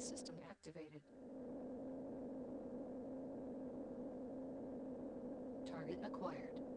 System activated. Target acquired.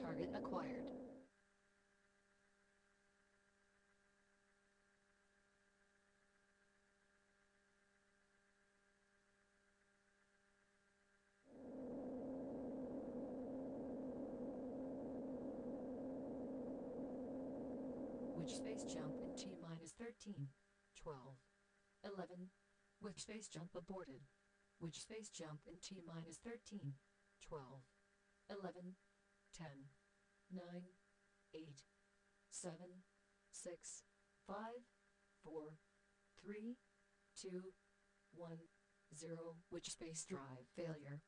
Target acquired. Space jump in T minus 13, 12, 11. Witchspace jump aborted? Witchspace jump in T minus 13, 12, 11, 10, 9, 8, 7, 6, 5, 4, 3, 2, 1, 0. Witchspace drive failure?